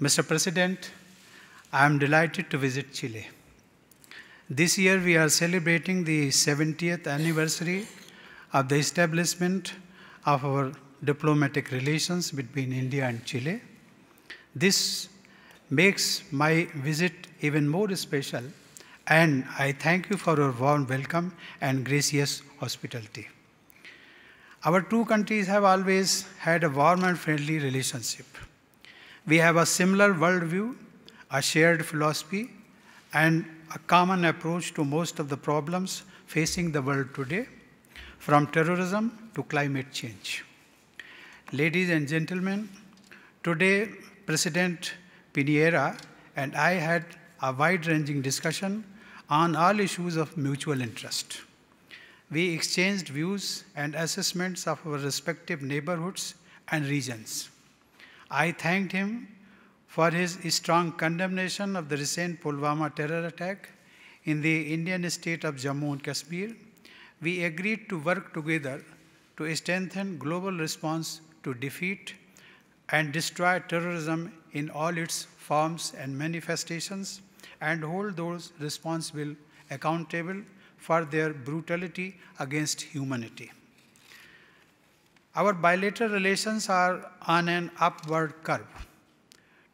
Mr. President, I am delighted to visit Chile. This year we are celebrating the 70th anniversary of the establishment of our diplomatic relations between India and Chile. This makes my visit even more special and I thank you for your warm welcome and gracious hospitality. Our two countries have always had a warm and friendly relationship. We have a similar worldview, a shared philosophy, and a common approach to most of the problems facing the world today, from terrorism to climate change. Ladies and gentlemen, today President Piñera and I had a wide-ranging discussion on all issues of mutual interest. We exchanged views and assessments of our respective neighborhoods and regions. I thanked him for his strong condemnation of the recent Pulwama terror attack in the Indian state of Jammu and Kashmir. We agreed to work together to strengthen global response to defeat and destroy terrorism in all its forms and manifestations and hold those responsible accountable for their brutality against humanity. Our bilateral relations are on an upward curve.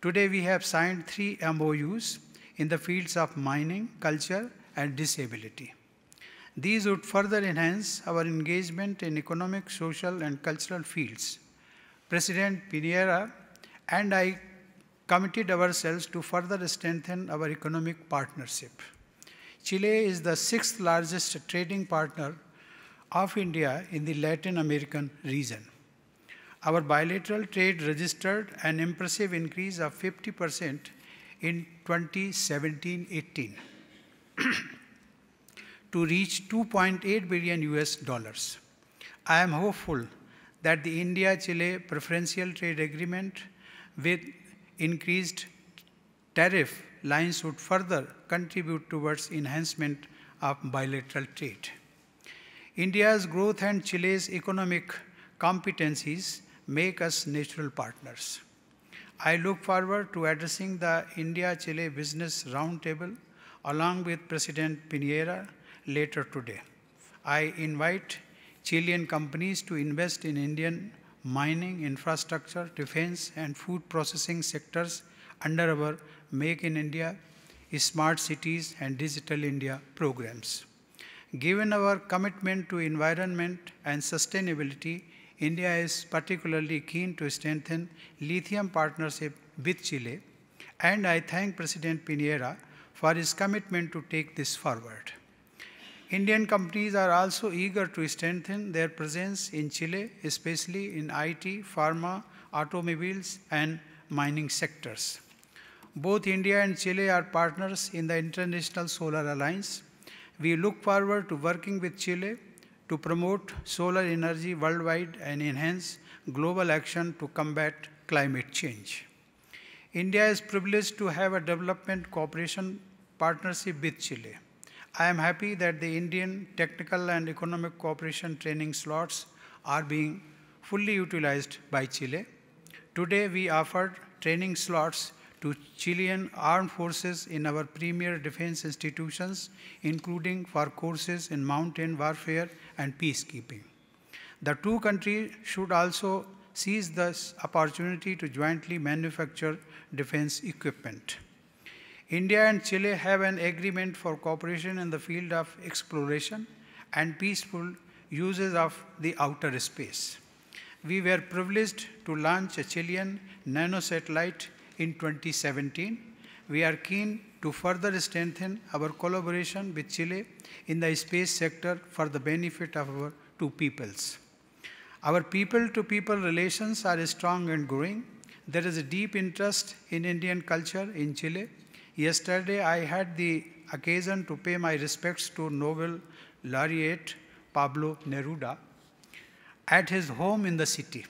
Today we have signed three MOUs in the fields of mining, culture, and disability. These would further enhance our engagement in economic, social, and cultural fields. President Piñera and I committed ourselves to further strengthen our economic partnership. Chile is the sixth largest trading partner of India in the Latin American region. Our bilateral trade registered an impressive increase of 50% in 2017-18 to reach 2.8 billion US dollars. I am hopeful that the India-Chile preferential trade agreement with increased tariff lines would further contribute towards enhancement of bilateral trade. India's growth and Chile's economic competencies make us natural partners. I look forward to addressing the India-Chile Business Roundtable along with President Piñera later today. I invite Chilean companies to invest in Indian mining, infrastructure, defense, and food processing sectors under our Make in India, Smart Cities, and Digital India programs. Given our commitment to environment and sustainability, India is particularly keen to strengthen lithium partnership with Chile, and I thank President Piñera for his commitment to take this forward. Indian companies are also eager to strengthen their presence in Chile, especially in IT, pharma, automobiles, and mining sectors. Both India and Chile are partners in the International Solar Alliance. We look forward to working with Chile to promote solar energy worldwide and enhance global action to combat climate change. India is privileged to have a development cooperation partnership with Chile. I am happy that the Indian technical and economic cooperation training slots are being fully utilized by Chile. Today we offered training slots to Chilean armed forces in our premier defense institutions, including for courses in mountain warfare and peacekeeping. The two countries should also seize this opportunity to jointly manufacture defense equipment. India and Chile have an agreement for cooperation in the field of exploration and peaceful uses of the outer space. We were privileged to launch a Chilean nanosatellite in 2017. We are keen to further strengthen our collaboration with Chile in the space sector for the benefit of our two peoples. Our people-to-people -people relations are strong and growing. There is a deep interest in Indian culture in Chile Yesterday, I had the occasion to pay my respects to Nobel laureate Pablo Neruda at his home in the city.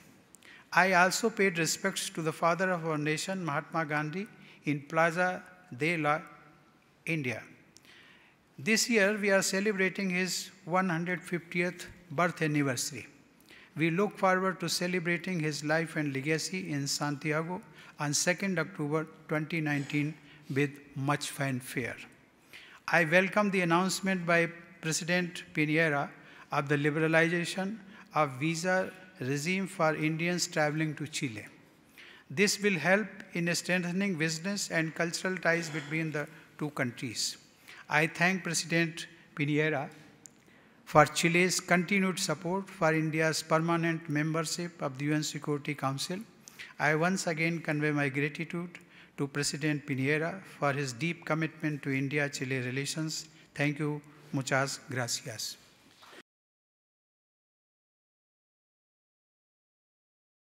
I also paid respects to the father of our nation, Mahatma Gandhi, in Plaza de la India. This year, we are celebrating his 150th birth anniversary. We look forward to celebrating his life and legacy in Santiago on 2nd October 2019 with much fanfare. I welcome the announcement by President Piñera of the liberalization of visa regime for Indians traveling to Chile. This will help in strengthening business and cultural ties between the two countries. I thank President Piñera for Chile's continued support for India's permanent membership of the UN Security Council. I once again convey my gratitude to President Piñera for his deep commitment to India-Chile relations. Thank you. Muchas gracias.